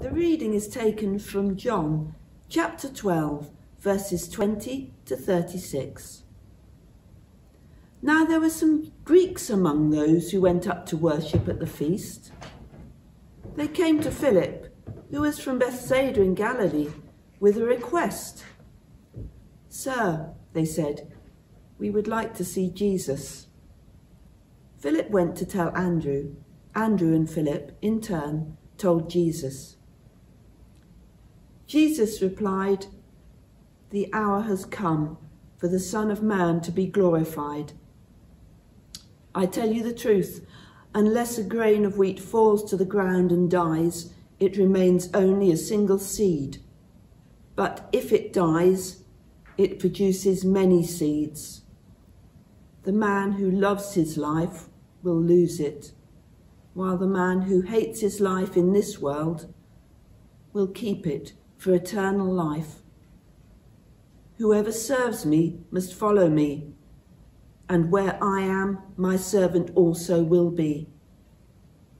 The reading is taken from John chapter 12, verses 20 to 36. Now there were some Greeks among those who went up to worship at the feast. They came to Philip, who was from Bethsaida in Galilee, with a request. Sir, they said, we would like to see Jesus. Philip went to tell Andrew. Andrew and Philip, in turn, told Jesus. Jesus replied, The hour has come for the Son of Man to be glorified. I tell you the truth, unless a grain of wheat falls to the ground and dies, it remains only a single seed. But if it dies, it produces many seeds. The man who loves his life will lose it, while the man who hates his life in this world will keep it for eternal life. Whoever serves me must follow me, and where I am, my servant also will be.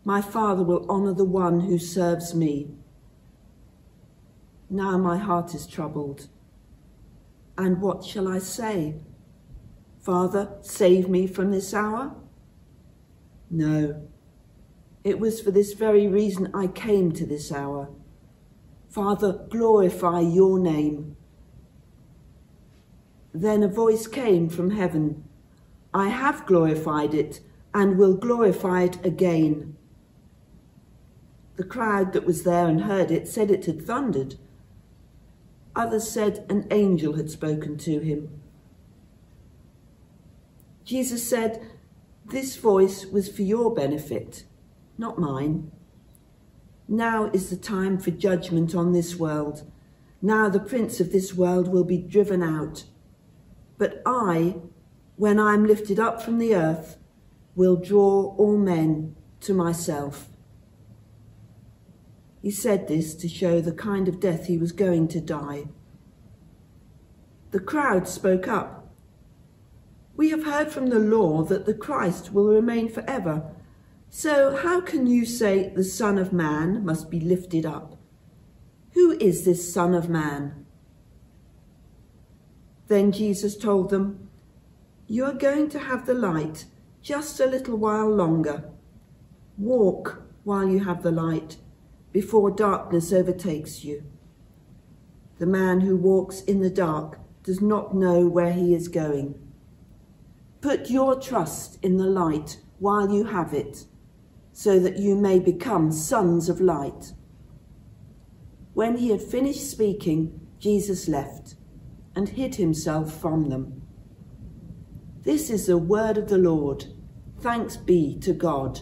My Father will honour the one who serves me. Now my heart is troubled. And what shall I say? Father, save me from this hour? No, it was for this very reason I came to this hour. Father, glorify your name. Then a voice came from heaven. I have glorified it and will glorify it again. The crowd that was there and heard it said it had thundered. Others said an angel had spoken to him. Jesus said, This voice was for your benefit, not mine. Now is the time for judgment on this world. Now the prince of this world will be driven out. But I, when I am lifted up from the earth, will draw all men to myself. He said this to show the kind of death he was going to die. The crowd spoke up. We have heard from the law that the Christ will remain forever. So how can you say the Son of Man must be lifted up? Who is this Son of Man? Then Jesus told them, You are going to have the light just a little while longer. Walk while you have the light, before darkness overtakes you. The man who walks in the dark does not know where he is going. Put your trust in the light while you have it so that you may become sons of light. When he had finished speaking, Jesus left and hid himself from them. This is the word of the Lord. Thanks be to God.